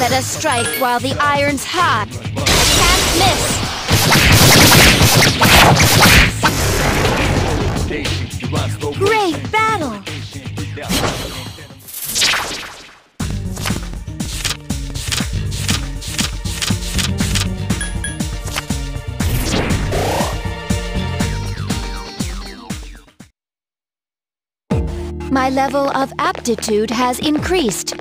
Let us strike while the iron's hot. Can't miss! Great battle! My level of aptitude has increased.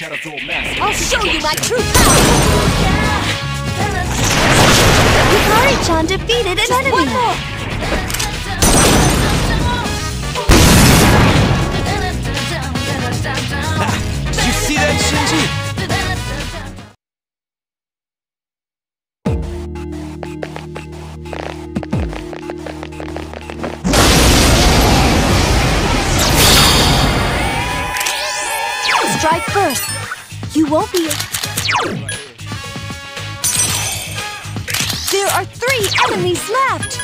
I'll show you my true power! Yukari-chan defeated an enemy! Won't be... There are three enemies left!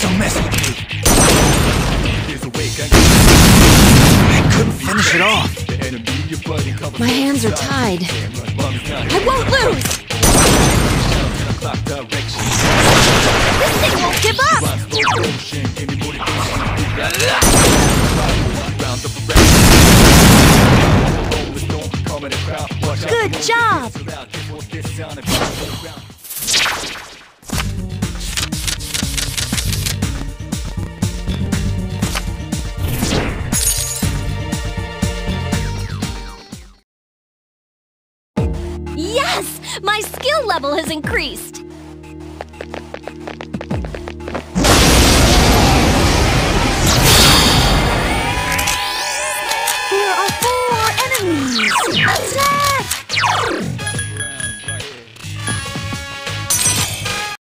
Don't mess with me. I couldn't finish it off. My hands are tied. I won't lose! This thing won't give up! Good job! Yes! My skill level has increased!